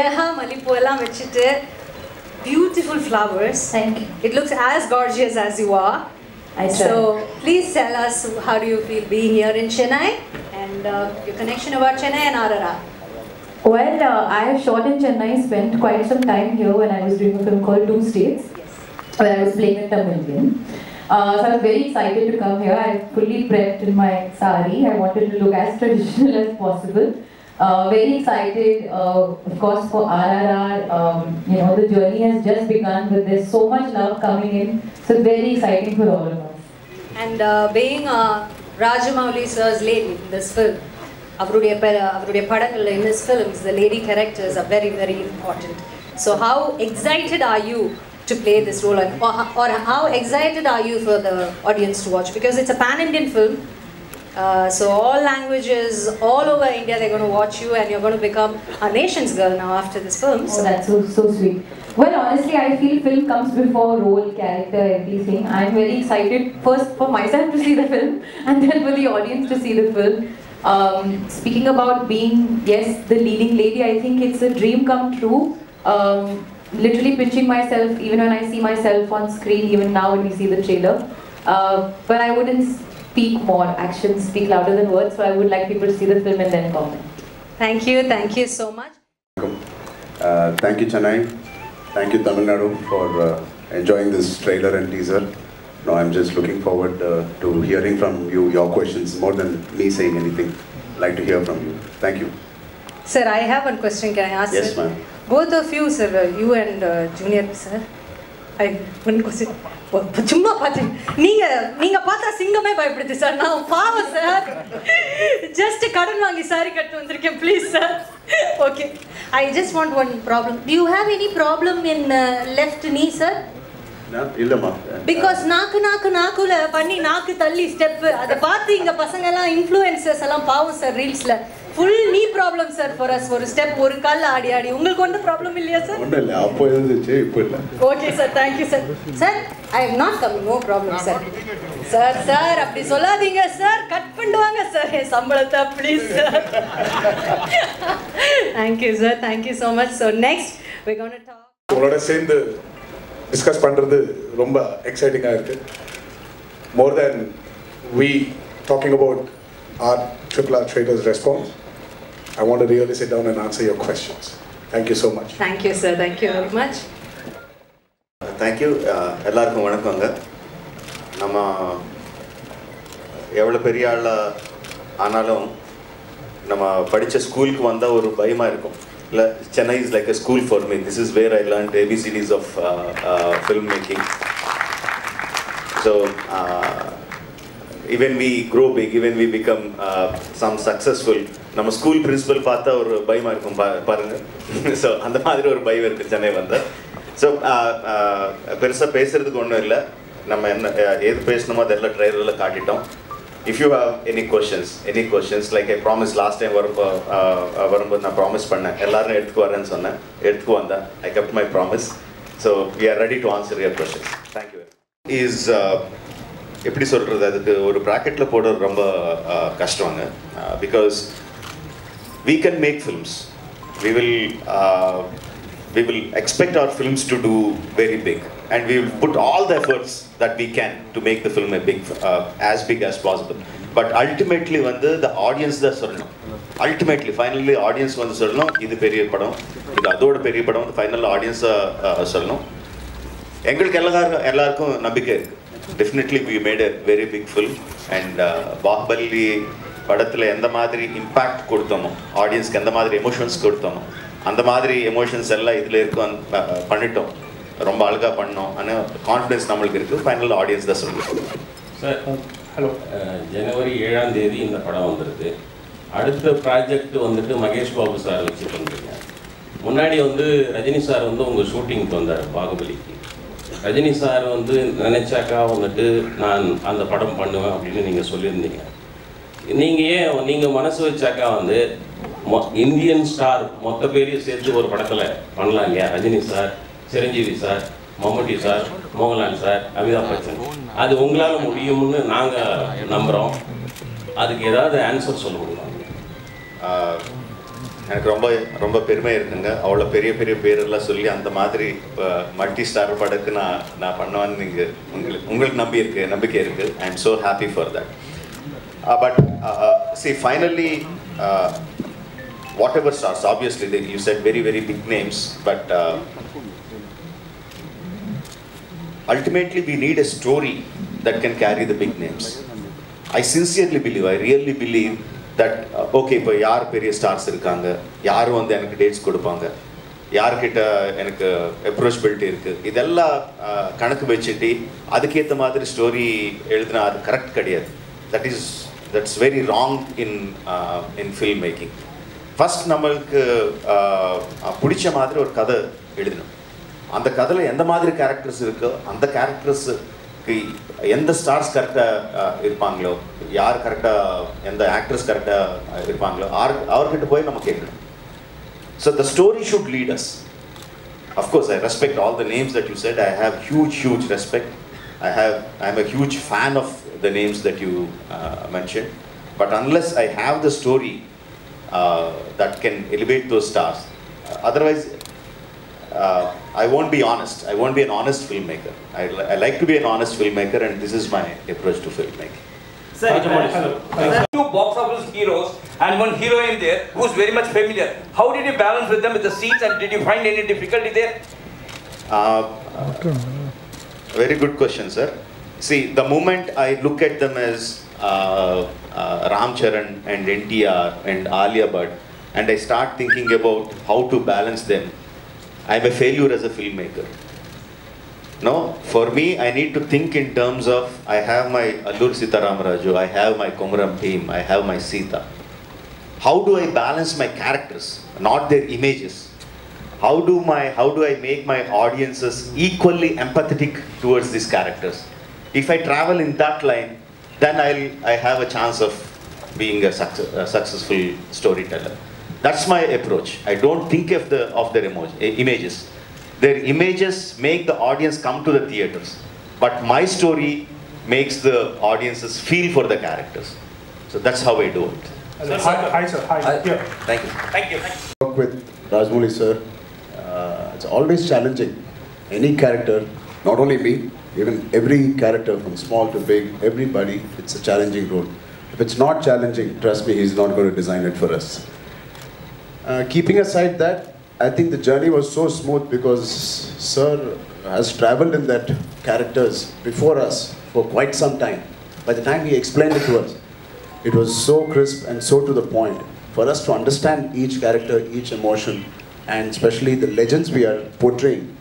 அழகாக மல்லிப்பூவெல்லாம் வச்சுட்டு beautiful flowers thank you it looks as gorgeous as you are I try. so please tell us how do you feel being here in Chennai and uh, your connection about Chennai and RRR. Well, uh, I have shot in Chennai, spent quite some time here when I was doing a film called Two States, yes. where I was playing a Tamil film. Uh, so I was very excited to come here. I fully prepped in my sari. I wanted to look as traditional as possible. Uh, very excited, uh, of course, for RRR. Um, you know, the journey has just begun, but there's so much love coming in. So it's very exciting for all of us. and uh, being uh, Rajamouli sir's lady in this film அவருடைய ப- அவருடைய படங்கள்ல in this films the lady characters are very very important so how excited are you to play this role and, or, or how excited are you for the audience to watch because it's a pan-Indian film uh, so all languages all over India they're going to watch you and you're going to become a nation's girl now after this film Oh, so that's so, so sweet. Well, honestly, I feel film comes before role, character, everything. I'm very excited first for myself to see the film and then for the audience to see the film. Um, speaking about being, yes, the leading lady, I think it's a dream come true. Um, literally pinching myself even when I see myself on screen, even now when we see the trailer. Uh, but I wouldn't speak more. Actions speak louder than words, so I would like people to see the film and then comment. thank you thank you so much Uh, thank you, Chennai. Thank you, Tamil Nadu, for uh, enjoying this trailer and teaser. No, I'm just looking forward uh, to hearing from you your questions more than me saying anything. like to hear from you. Thank you. Sir, I have one question. Can I ask? Yes, ma'am. Both of you, sir, uh, you and uh, Junior, sir. I one question. சும்மா பார்த்தேன் நீங்க நீங்க பார்த்தா சிங்கமே பயப்படுது sir. நான் பாவம் sir. Just கடன் வாங்கி சாரி கட்டு வந்திருக்கேன் please sir okay I just want one problem you have any problem in left knee sir இல்லைம்மா. பிகாஸ் நாக்கு நாக்கு நாக்குல பண்ணி நாக்கு தள்ளி ஸ்டெப் அதை பார்த்து இங்க பசங்க எல்லாம் இன்ஃப்ளூயன்சர்ஸ் எல்லாம் பாவம் sir ரீல்ஸ்ல full knee problem sir for us ஒரு ஸ்டெப் ஒரு கால்ல ஆடி ஆடி. உங்களுக்கு ஒன்றும் ப்ராப்ளம் இல்லையா சார் ஒன்றும் இல்லை அப்போ இருந்துச்சு இப்போ இல்லை. Okay sir thank you sir sir I am not coming no problem sir sir sir அப்படி சொல்லாதீங்க சார் கட் பண்ணுவாங்க சார் என் சம்பளத்தை please sir thank you sir thank you so much so next we gone talk உங்களோட சேர்ந்து discuss பண்ணுறது ரொம்ப எக்ஸைட்டிங்காக இருக்கு. More then we talking about are triple R traders response I want really sit down and answer your questions thank you so much thank you sir thank you very much thank you எல்லாருக்கும் வணக்கங்க நம்ம எவ்வளோ பெரிய ஆள் ஆனாலும் நம்ம படித்த ஸ்கூலுக்கு வந்தால் ஒரு பயமாக இருக்கும் இல்லை Chennai is like a school for me this is where I learn ABCDs of film making so even we grow big even we become some successful நம்ம ஸ்கூல் பிரின்சிபல் பார்த்தா ஒரு பயமாக இருக்கும் பா பாருங்க. ஸோ அந்த மாதிரி ஒரு பயம் இருக்குது சென்னை வந்த. ஸோ uh, uh, பெருசாக பேசுறதுக்கு ஒன்றும் இல்லை. நம்ம என்ன uh, எது பேசணுமோ அதெல்லாம் ட்ரைவரில் காட்டிட்டோம். If you have any questions any questions like I promise last time வரும்போ வரும்போது நான் ப்ராமிஸ் பண்ணேன். எல்லாரும் எடுத்துக்கு வரேன்னு சொன்னேன். எடுத்துக்கு வந்தேன் I kept my promise so we are ready to answer your questions thank you is எப்படி சொல்கிறது அதுக்கு ஒரு ப்ராக்கெட்டில் போடுறது ரொம்ப uh, கஷ்டங்க because we can make films. We will uh, we will expect our films to do very big, and we will put all the efforts that we can to make the film a big, uh, as big as possible. But ultimately, வந்து the audience தான் சொல்லணும். Ultimately, finally, audience வந்து சொல்லணும் இது பெரிய படம் இது அதோட பெரிய படம் வந்து ஃபைனல் ஆடியன்ஸ் சொல்லணும் எங்களுக்கு எல்லாருக்கும் எல்லாருக்கும் நம்பிக்கை இருக்கு definitely we made a very big film and Baahubali படத்தில் எந்த மாதிரி இம்பேக்ட் கொடுத்தோமோ ஆடியன்ஸ்க்கு எந்த மாதிரி எமோஷன்ஸ் கொடுத்தோமோ அந்த மாதிரி எமோஷன்ஸ் எல்லாம் இதில் இருக்கும் பண்ணிட்டோம். ரொம்ப அழகாக பண்ணோம். ஆனால் கான்ஃபிடன்ஸ் நம்மளுக்கு இருக்குது ஃபைனல் ஆடியன்ஸ் தான் சொல்லுங்கள் சார் ஹலோ ஜனவரி ஏழாம் தேதி இந்த படம் வந்திருக்கு அடுத்த ப்ராஜெக்ட் வந்துட்டு மகேஷ் பாபு சார் வச்சு பண்ணுறீங்க முன்னாடி வந்து ரஜினி சார் வந்து உங்கள் ஷூட்டிங்க்கு வந்தார் பாகுபலிக்கு. ரஜினி சார் வந்து நினைச்சாக்கா வந்துட்டு நான் அந்த படம் பண்ணுவேன் அப்படின்னு நீங்கள் சொல்லியிருந்தீங்க. நீங்கள் ஏன் நீங்கள் மனசு வச்சாக்கா வந்து மொ- இந்தியன் ஸ்டார் மொத்த பேரையும் சேர்த்து ஒரு படத்தில் பண்ணலாம் இல்லையா? Rajini sir Chiranjeevi sir Mammootty sir Mohanlal sir Amitabh Bachchan. அது உங்களால் முடியும்னு நாங்கள் நம்புகிறோம் அதுக்கு ஏதாவது ஆன்சர் சொல்ல முடியுமா? எனக்கு ரொம்ப ரொம்ப பெருமை இருக்குங்க அவ்வளோ பெரிய பெரிய பேரெல்லாம் சொல்லி அந்த மாதிரி மல்டி ஸ்டார் படத்துக்கு நான் நான் பண்ணுவேன்னு நீங்கள் உங்களுக்கு உங்களுக்கு நம்பி இருக்கு நம்பிக்கை இருக்குது I am so happy for that but see finally whatever stars obviously you said very very big names but ultimately we need a story that can carry the big names. I sincerely believe, I really believe that okay இப்போ யார் பெரிய stars இருக்காங்க? யார் வந்து எனக்கு dates கொடுப்பாங்க? யார்கிட்ட எனக்கு அப்ரோச்சபிலிட்டி இருக்குது இதெல்லாம் கணக்கு வச்சுட்டு அதுக்கேற்ற மாதிரி ஸ்டோரி எழுதினா அது கரெக்ட் கிடையாது. That is that's very wrong in in film making first நம்மளுக்கு பிடிச்ச மாதிரி ஒரு கதை எழுதணும். அந்த கதையில் எந்த மாதிரி கேரக்டர்ஸ் இருக்கோ அந்த கேரக்டர்ஸுக்கு எந்த ஸ்டார்ஸ் கரெக்டாக இருப்பாங்களோ யார் கரெக்டாக எந்த ஆக்டர்ஸ் கரெக்டாக இருப்பாங்களோ ஆர் அவர்கிட்ட போய் நம்ம கேட்கணும் so the story should lead us of course I respect all the names that you said I have huge huge respect I have I am a huge fan of the names that you mention but unless I have the story that can elevate those stars otherwise uh, I won't be honest. I won't be an honest filmmaker. I, li- I like to be an honest filmmaker, and this is my approach to filmmaking. Sir, hello. Two box office heroes and one hero in there who's very much familiar. How did you balance with them with the seats, and did you find any difficulty there? Uh, very good question, sir. See, the moment I look at them as uh, uh, Ram Charan and NTR and Alia Bhatt, and I start thinking about how to balance them, I'm a failure as a filmmaker. No, for me, I need to think in terms of I have my Alluri Sitarama Raju, I have my Komaram Bheem, I have my Sita. How do I balance my characters, not their images? How do my how do I make my audiences equally empathetic towards these characters? If I travel in that line, then I'll I have a chance of being a, success, a successful storyteller. That's my approach. I don't think of the of their emoji, eh, images. Their images make the audience come to the theaters, but my story makes the audiences feel for the characters. So that's how I do it. Hi, hi, sir. Hi. Here. Thank you. Thank you. work with Rajmouli sir, uh, it's always challenging. Any character, not only me, even every character from small to big, everybody, it's a challenging role. If it's not challenging, trust me, he's not going to design it for us. Uh, keeping aside that, I think the journey was so smooth because Sir has traveled in that characters before us for quite some time. By the time he explained it to us, it was so crisp and so to the point for us to understand each character, each emotion, and especially the legends we are portraying.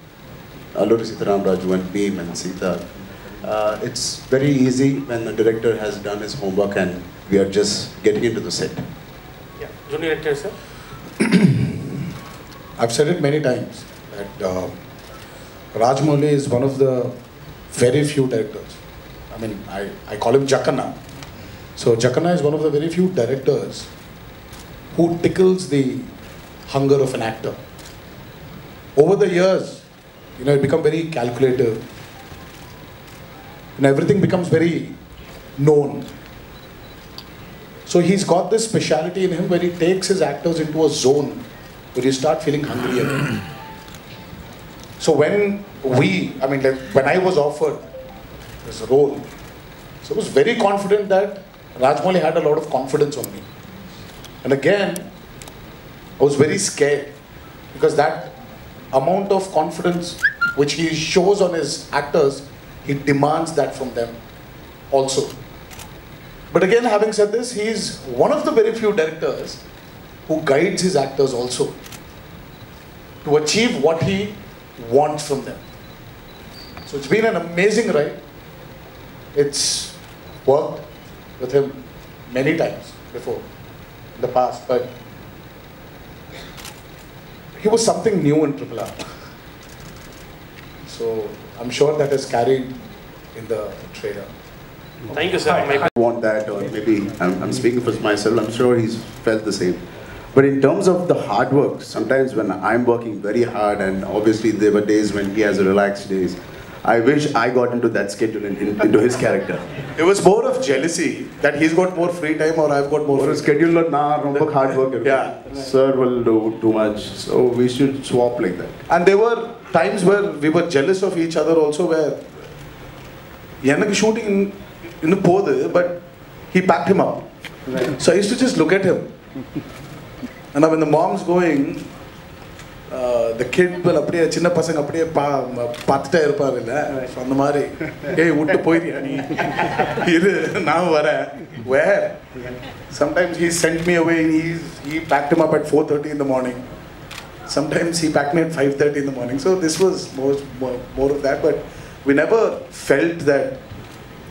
Alluri Sitaram Raju and Bheem and Sita. Uh, it's very easy when the director has done his homework and we are just getting into the set. Yeah. Junior actor, sir. I've said it many times that uh, Rajmouli is one of the very few directors. I mean, I, I call him Jakkanna. So Jakkanna is one of the very few directors who tickles the hunger of an actor. Over the years, you know, it become very calculative. And everything becomes very known. So he's got this speciality in him where he takes his actors into a zone where you start feeling hungry again. So when we, I mean, like when I was offered this role, so I was very confident that Rajmouli had a lot of confidence on me. And again, I was very scared because that amount of confidence which he shows on his actors, he demands that from them also. But again, having said this, he is one of the very few directors who guides his actors also to achieve what he wants from them. So it's been an amazing ride. It's worked with him many times before in the past, but he was something new in Triple R. So I'm sure that is carried in the trailer. Thank you, sir My want that, or maybe I'm, I'm speaking for myself, I'm sure he's felt the same. But in terms of the hard work, sometimes when I'm working very hard, and obviously there were days when he has relaxed days, I wish I got into that schedule and in, into his character. It was more of jealousy that he's got more free time or I've got more ஒரு free time. ஸ்கெடியூல்ல நான் ரொம்ப hard work Yeah. Sir will do too much so we should swap like that And there were times where we were jealous of each other also where எனக்கு shooting இன்னும் போகுது but he packed him up. So I used to just look at him. And now when the mom's going, uh, the kid will அப்படியே சின்ன பசங்க அப்படியே பா ம- பார்த்துட்டே இருப்பார் இல்ல So அந்த மாதிரி ஏய் விட்டு போயிரியா நீ இரு நான் வரேன் வேர் sometimes he sent me away he's, he packed him up at 4.30 in the morning sometimes he packed me at 5.30 in the morning so this was more, more, more of that but we never felt that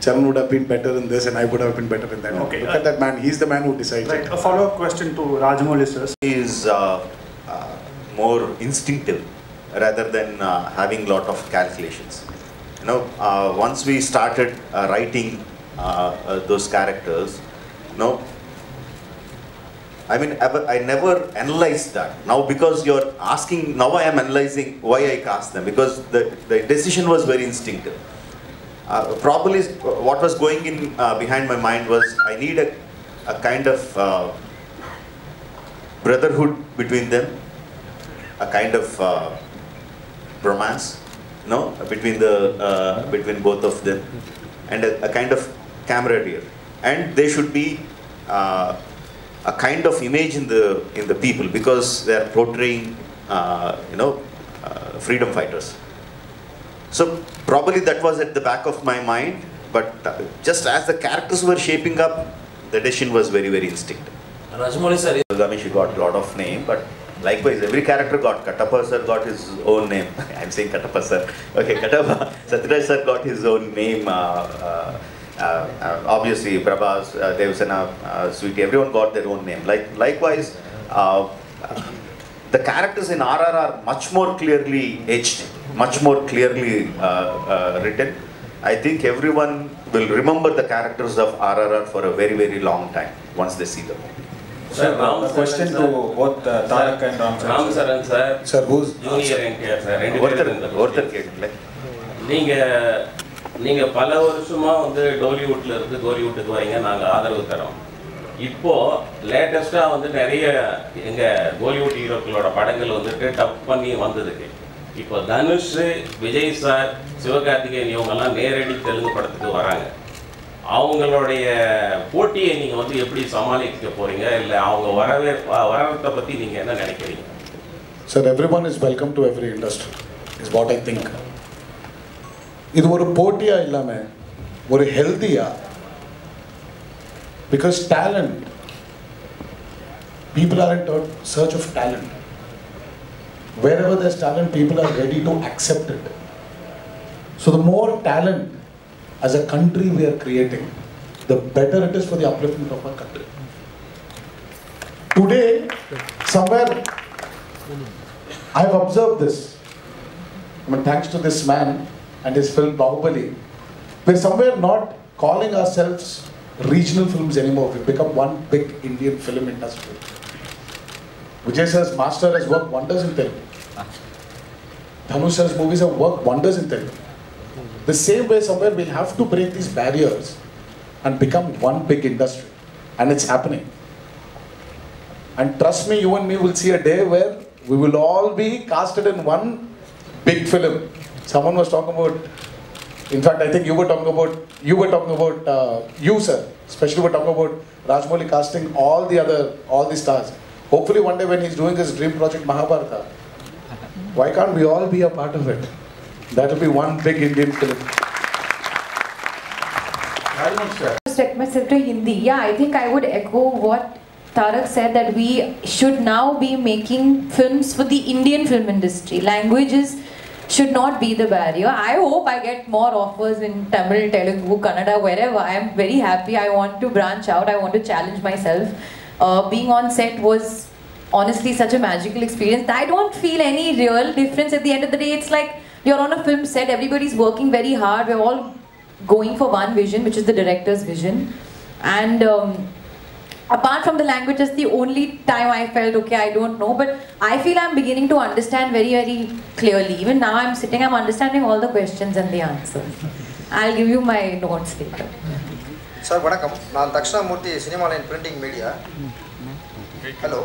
Charan would have been better in this and I would have been better in that. Okay, Look uh, at that man, he's the man who decides. Right, a follow-up question to Rajamouli sir. is uh, uh, more instinctive rather than uh, having a lot of calculations. You know, uh, once we started uh, writing uh, uh, those characters, you know, I mean, I never analyzed that. Now, because you're asking, now I am analyzing why I cast them because the, the decision was very instinctive. Uh, probably what was going in uh, behind my mind was I need a, a kind of uh, brotherhood between them, a kind of uh, romance, no, between the uh, between both of them, and a, a kind of camaraderie. And they should be uh, a kind of image in the in the people because they are portraying, you know, freedom fighters. So probably that was at the back of my mind, but uh, just as the characters were shaping up, the decision was very very instinctive. Rajamouli sir, Gamish got a lot of name, but likewise every character got Katappa sir got his own name. I'm saying Katappa sir. Okay, Katappa. Satyaraj sir got his own name. Uh, uh, uh, uh, obviously, Prabhas, uh, Devsena, uh, Sweetie, everyone got their own name. Like likewise, uh, the characters in RR are much more clearly etched, much more clearly uh, uh, written. I think everyone will remember the characters of RRR for a very very long time once they see them. sir, Ram A question to both uh, Tarak and Ram Ram sir. Charan sir Sir, who's NTR sir ரெண்டு ஒருத்தர் ஒருத்தர் கேட்டுங்களேன் நீங்க நீங்க பல வருஷமா வந்து டோலிவுட்ல இருந்து கோலிவுட்டுக்கு வரீங்க நாங்க ஆதரவு தரோம் இப்போ லேட்டஸ்டா வந்து நிறைய எங்க கோலிவுட் ஹீரோக்களோட படங்கள் வந்துட்டு டப் பண்ணி வந்ததுக்கு இப்போ தனுஷ் விஜய் சார் சிவகார்த்திகேயன் இவங்கெல்லாம் நேரடி தெலுங்கு படத்துக்கு வராங்க. அவங்களுடைய போட்டியை நீங்க வந்து எப்படி சமாளிக்க போறீங்க? இல்ல அவங்க வரவே வரத்தை பத்தி நீங்க என்ன நினைக்கிறீங்க? Sir every one is welcome to every industry is what I think இது ஒரு போட்டியா இல்லாம ஒரு ஹெல்த்தியாக Because talent, people are in search of talent. Wherever there's talent, people are ready to accept it. So the more talent as a country we are creating, the better it is for the upliftment of our country. Today, somewhere, I have observed this. I mean, thanks to this man and his film Bahubali, we're somewhere not calling ourselves regional films anymore. We've become one big Indian film industry. Vijay sir's master has worked wonders in Telugu. Dhanush sir's movies have worked wonders in Telugu. The same way, somewhere we'll have to break these barriers and become one big industry. And it's happening. And trust me, you and me will see a day where we will all be casted in one big film. Someone was talking about, in fact, I think you were talking about, you were talking about, uh, you sir, especially were talking about Rajmouli casting all the other, all the stars. Hopefully one day when he's doing his dream project Mahabharata, why can't we all be a part of it? That will be one big Indian film. restrict myself to Hindi. Yeah, I think I would echo what Tarak said that we should now be making films for the Indian film industry. Languages should not be the barrier. I hope I get more offers in Tamil, Telugu, Kannada, wherever. I am very happy. I want to branch out. I want to challenge myself. Uh, being on set was honestly such a magical experience. I don't feel any real difference at the end of the day. It's like you're on a film set, everybody's working very hard. We're all going for one vision, which is the director's vision. And um, apart from the language, that's the only time I felt, okay, I don't know. But I feel I'm beginning to understand very, very clearly. Even now I'm sitting, I'm understanding all the questions and the answers. I'll give you my notes later. Sir வணக்கம் நான் Dakshinamurthy cinema line printing media hello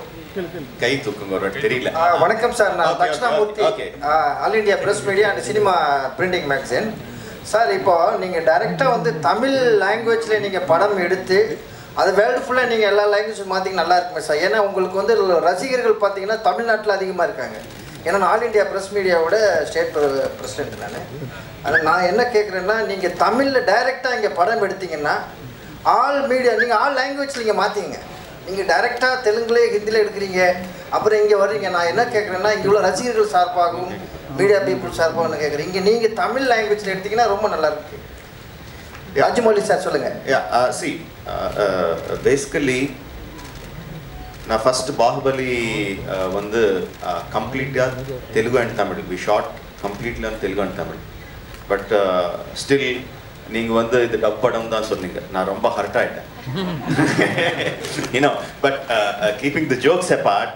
கை தூக்குங்க ஒரு வாட்டி, தெரியல வணக்கம் sir நான் Okay, okay, Dakshinamurthy okay. All India press media and cinema printing magazine sir இப்போ நீங்கள் டைரெக்டாக வந்து தமிழ் லாங்குவேஜில் நீங்கள் படம் எடுத்து அது வேர்ல்டு ஃபுல்லாக நீங்கள் எல்லா லாங்குவேஜும் மாற்றிங்க நல்லா இருக்குமே சார் ஏன்னா உங்களுக்கு வந்து ரசிகர்கள் பார்த்தீங்கன்னா தமிழ்நாட்டில் அதிகமாக இருக்காங்க. ஏன்னா நான் ஆல் இந்தியா ப்ரெஸ் மீடியாவோட ஸ்டேட் பிரசிடென்ட் நான். ஆனால் நான் என்ன கேட்குறேன்னா நீங்கள் தமிழில் டைரெக்டாக இங்கே படம் எடுத்தீங்கன்னா ஆல் மீடியா நீங்கள் ஆல் லாங்குவேஜ் நீங்கள் மாற்றிங்க நீங்கள் டைரெக்டாக தெலுங்குல ஹிந்தியில் எடுக்கிறீங்க. அப்புறம் இங்கே வர்றீங்க. நான் என்ன கேட்குறேன்னா இங்கே உள்ள ரசிகர்கள் சார்பாகவும் மீடியா பீப்புள் சார்பாகவும் கேட்குறேன் இங்கே நீங்கள் தமிழ் லாங்குவேஜில் எடுத்தீங்கன்னா ரொம்ப நல்லாயிருக்கு ராஜமௌலி சார் சொல்லுங்கள் சி பேசிக்கலி நான் ஃபர்ஸ்ட் பாகுபலி uh, வந்து கம்ப்ளீட்டாக Telugu and Tamil. We shot completely on Telugu and Tamil. But still நீங்கள் வந்து இது டப் படம் தான் சொன்னீங்க. நான் ரொம்ப ஹர்ட் ஆகிட்டேன் you know but keeping the jokes apart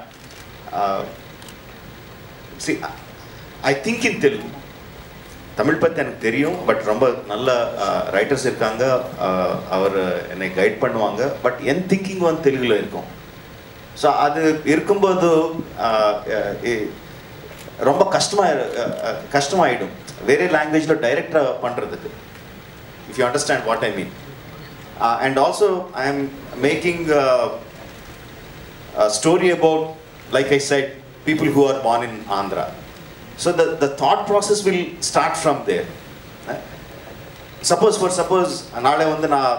see I think in Telugu Tamil பற்றி எனக்கு தெரியும் பட் ரொம்ப நல்ல ரைட்டர்ஸ் இருக்காங்க. அவர் என்னை கைட் பண்ணுவாங்க. பட் என் திங்கிங் வந்து தெலுங்கில் இருக்கும். ஸோ அது இருக்கும்போது ரொம்ப கஷ்டமாக கஷ்டமாயிடும். வேற லாங்குவேஜில் டைரக்டாக பண்ணுறதுக்கு if you understand what I mean and also I am making story about like I said people who are born in Andhra So the, the thought process will start from there. Suppose for suppose நாளை வந்து நான்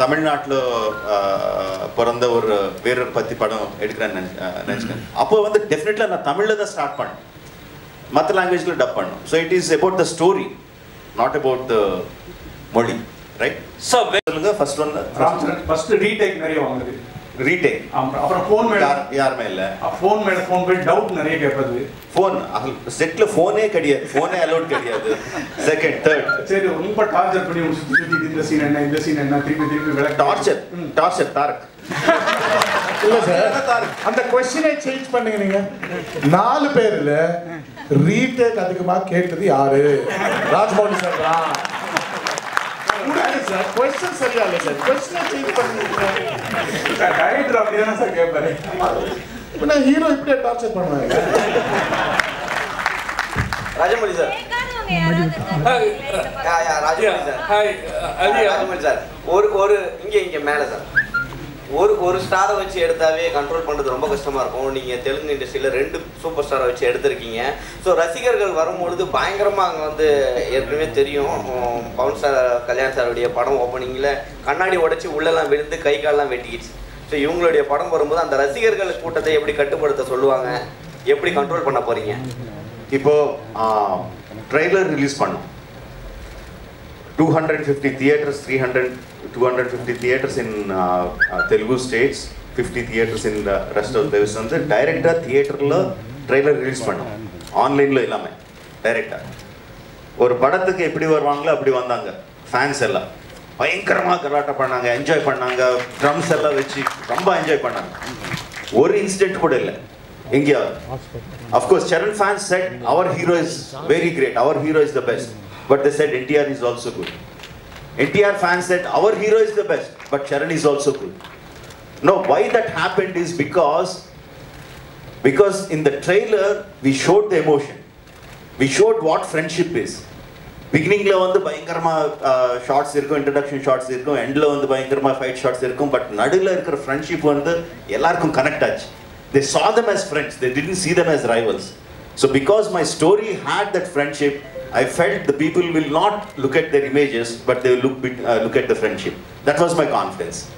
தமிழ்நாட்டில் பிறந்த ஒரு வீரர் பற்றி படம் எடுக்கிறேன்னு நினச்சி நினச்சிக்கேன். அப்போ வந்து டெஃபினெட்லாக நான் தமிழில் தான் ஸ்டார்ட் பண்ணேன் மற்ற லாங்குவேஜில் டப் பண்ணணும். So it is about the story not about the மொழி ரைட் ஸோ சொல்லுங்க ஃபர்ஸ்ட் ஒன் ஃபர்ஸ்ட் ரீடேக் நிறைய வாங்குது அப்புறம் அப்புறம் ஃபோன் மேல யார் யாருமே இல்லை. ஃபோன் மேல ஃபோன் போய் டவுட் நிறைய கேட்பது. ஃபோன் செட்ல ஃபோனே கிடையாது. ஃபோனே அலோட் கிடையாது. செகண்ட் தேர்ட் சரி ரொம்ப டார்ச்சர் பண்ணி சுத்தி இந்த சீன் என்ன இந்த சீன் என்ன திருப்பி திருப்பி விளக்க. டார்ச்சர் டார்ச்சர் தாரக் இல்ல சார் அந்த கொஸ்டினை சேஞ்ச் பண்ணுங்க நீங்க. நாலு பேர்ல ரீடேக் அதிகமா கேட்டது யாரு? ராஜ்மௌலி சார் சார் கொஸ்டின் சரியா இல்ல சார் கொஸ்டினை சேஞ்ச் பண்ணுங்க டைரக்டர் அப்படிதானே சார் கேட்பாரு இப்ப ஹீரோ இப்படியே டார்ச்சர் பண்ணுவாங்க Rajamouli sir yeah, yeah, Rajamouli sir Rajamouli sir ஒரு ஒரு இங்க இங்க மேல சார் ஒரு ஒரு ஸ்டாரை வச்சு எடுத்தாவே கண்ட்ரோல் பண்ணுறது ரொம்ப கஷ்டமாக இருக்கும். நீங்கள் தெலுங்கு இண்டஸ்ட்ரியில் ரெண்டு சூப்பர் ஸ்டாரை வச்சு எடுத்திருக்கீங்க. ஸோ ரசிகர்கள் வரும்பொழுது பயங்கரமாக அங்கே வந்து ஏற்கனவே தெரியும். பவன் சார் கல்யாண் சாருடைய படம் ஓப்பனிங்கில் கண்ணாடி உடைச்சி உள்ளெல்லாம் விழுந்து கை கால்லாம் வெட்டிக்கிச்சு. ஸோ இவங்களுடைய படம் வரும்போது அந்த ரசிகர்கள் கூட்டத்தை எப்படி கட்டுப்படுத்த சொல்லுவாங்க? எப்படி கண்ட்ரோல் பண்ண போகிறீங்க இப்போது ட்ரெய்லர் ரிலீஸ் பண்ணோம். Two hundred fifty theatres three hundred two hundred fifty theatres in Telugu states fifty theatres in the வந்து டைரெக்டாக தியேட்டரில் ட்ரெய்லர் ரிலீஸ் பண்ணோம். ஆன்லைனில் எல்லாமே டைரெக்டாக ஒரு படத்துக்கு எப்படி வருவாங்களோ அப்படி வந்தாங்க ஃபேன்ஸ் எல்லாம். பயங்கரமாக கலாட்டா பண்ணாங்க என்ஜாய் பண்ணாங்க ட்ரம்ஸ் எல்லாம் வச்சு ரொம்ப என்ஜாய் பண்ணாங்க. ஒரு இன்சிடென்ட் கூட இல்லை எங்கேயாவது of course Charan fans said our hero is very great our hero is the best but the set NTR is also good NTR fans said our hero is the best but Charan is also good No, why that happened is because because in the trailer we showed the emotion. We showed what friendship is. பிகினிங்ல வந்து பயங்கரமா shorts இருக்கும் introduction shorts இருக்கும் எண்ட்ல வந்து பயங்கரமா fight shorts இருக்கும் but நடுவில் இருக்கிற ஃப்ரெண்ட்ஷிப் வந்து எல்லாருக்கும் கனெக்ட் ஆச்சு தே saw them as friends they didn't see them as rivals so because my story had that friendship i felt the people will not look at their images but they will look uh, look at the friendship. That was my confidence